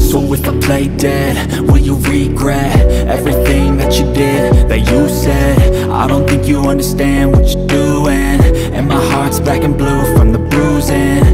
So if I play dead, will you regret everything that you did, that you said? I don't think you understand what you're doing. And my heart's black and blue from the bruising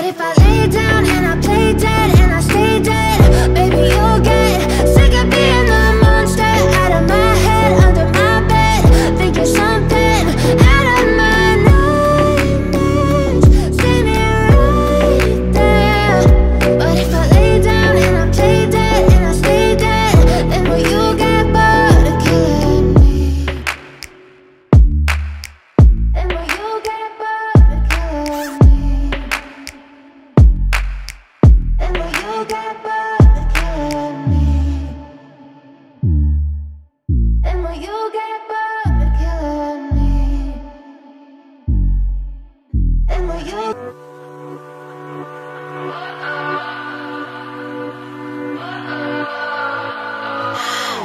But if I lay down and I play dead and I stay dead, baby, you'll get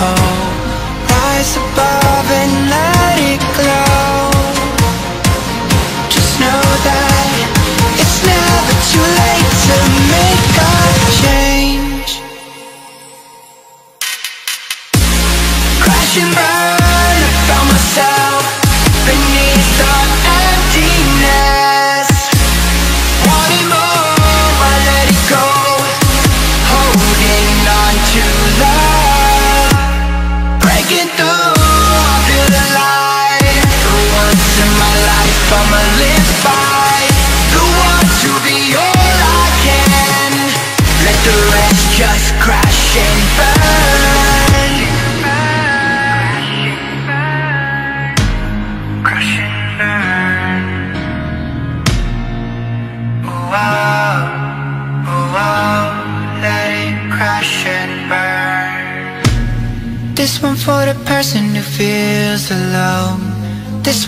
Oh.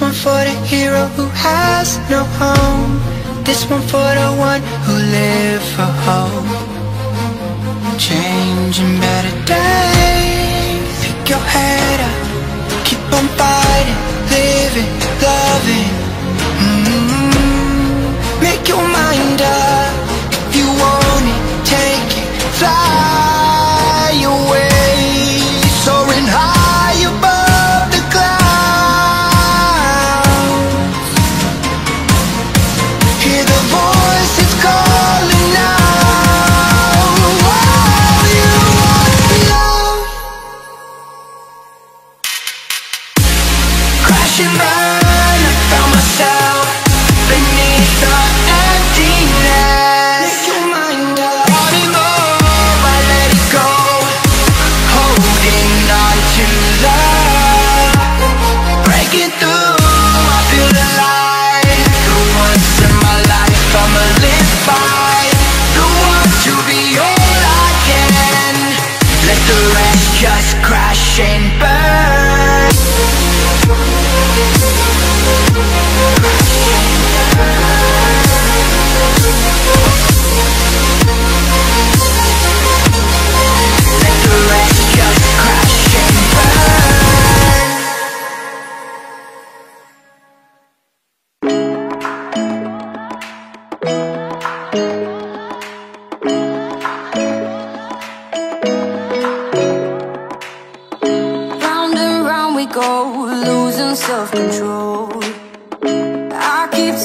This one for the hero who has no home. This one for the one who lives for hope Changing better days. Pick your head up. Keep on fighting.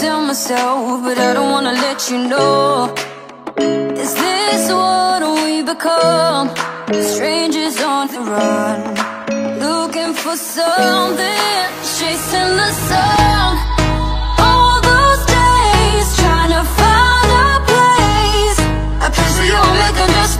tell myself, but I don't wanna let you know. Is this what we become? Strangers on the run Looking for something, chasing the sun. All those days, trying to find a place. A place where you'll make a mess,